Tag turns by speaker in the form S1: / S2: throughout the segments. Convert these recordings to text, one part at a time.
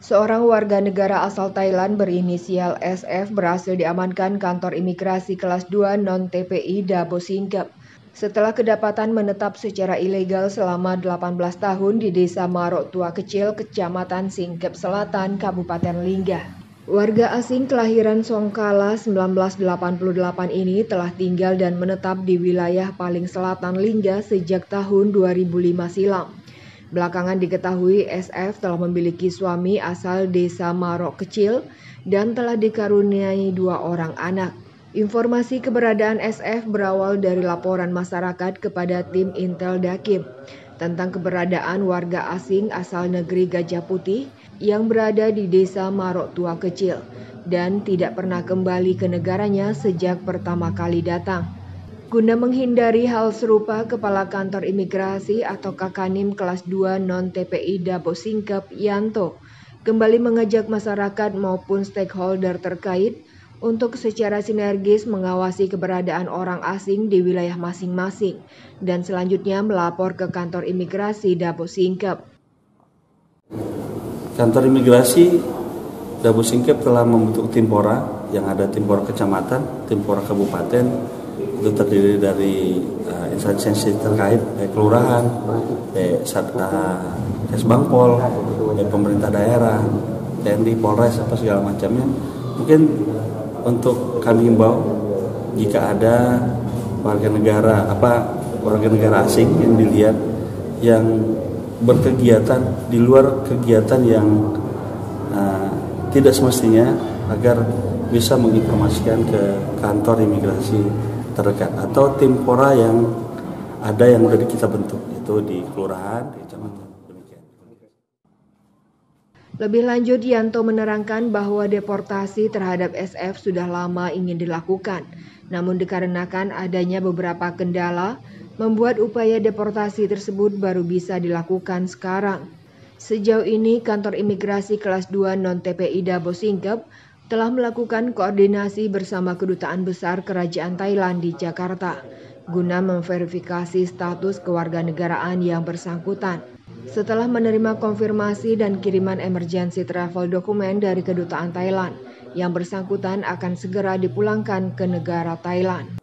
S1: Seorang warga negara asal Thailand berinisial SF berhasil diamankan kantor imigrasi kelas 2 non-TPI Dabo Singkep setelah kedapatan menetap secara ilegal selama 18 tahun di Desa Marok Tua Kecil, Kecamatan Singkep Selatan, Kabupaten Lingga. Warga asing kelahiran Songkala 1988 ini telah tinggal dan menetap di wilayah paling selatan Lingga sejak tahun 2005 silam. Belakangan diketahui SF telah memiliki suami asal desa Marok Kecil dan telah dikaruniai dua orang anak. Informasi keberadaan SF berawal dari laporan masyarakat kepada tim Intel Dakim tentang keberadaan warga asing asal negeri Gajah Putih yang berada di desa Marok Tua Kecil dan tidak pernah kembali ke negaranya sejak pertama kali datang. Guna menghindari hal serupa, Kepala Kantor Imigrasi atau Kakanim kelas 2 non-TPI Dabo Singkep Yanto kembali mengajak masyarakat maupun stakeholder terkait untuk secara sinergis mengawasi keberadaan orang asing di wilayah masing-masing dan selanjutnya melapor ke kantor imigrasi Dabo Singkep.
S2: Kantor imigrasi Dabo Singkep telah membentuk tim pora yang ada tim pora kecamatan, tim pora kabupaten, itu terdiri dari uh, instansi terkait baik kelurahan, baik uh, Kesbangpol, pemerintah daerah, TNI, Polres apa segala macamnya. Mungkin untuk kami himbau jika ada warga negara apa warga negara asing yang dilihat yang berkegiatan di luar kegiatan yang uh, tidak semestinya agar bisa menginformasikan ke kantor imigrasi terdekat atau tim pora yang ada yang sudah kita bentuk itu di kelurahan di kecamatan.
S1: Lebih lanjut Yanto menerangkan bahwa deportasi terhadap SF sudah lama ingin dilakukan, namun dikarenakan adanya beberapa kendala membuat upaya deportasi tersebut baru bisa dilakukan sekarang. Sejauh ini kantor imigrasi kelas 2 non-TPI Dabo Singkep telah melakukan koordinasi bersama Kedutaan Besar Kerajaan Thailand di Jakarta guna memverifikasi status kewarganegaraan yang bersangkutan. Setelah menerima konfirmasi dan kiriman emergency travel dokumen dari Kedutaan Thailand, yang bersangkutan akan segera dipulangkan ke negara Thailand.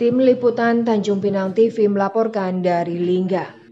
S1: Tim Liputan Tanjung Pinang TV melaporkan dari Lingga.